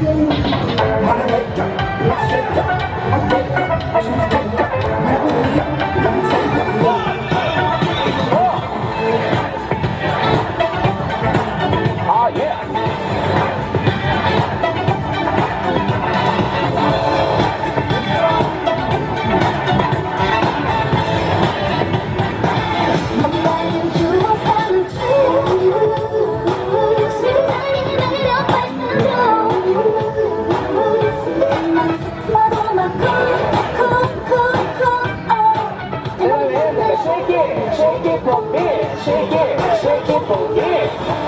Maravita, Maravita. shake it for me, shake it, shake it for me.